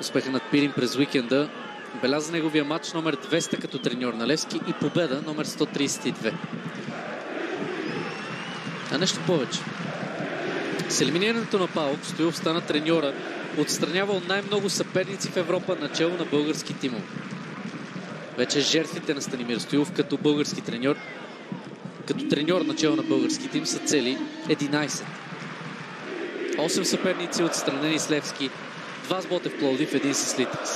успеха над Пирин през уикенда. Беляза неговия матч номер 200 като треньор на Левски и победа номер 132. А нещо повече. С елиминирането на Паук, Стоилов стана треньора, отстранявал най-много съперници в Европа начало на български тимове. Вече жертвите на Станимир Стоилов като български треньор, като треньор начало на български тим са цели 11. 8 съперници отстранени с Левски, 2 с Ботев Пловдив, един с Литекс.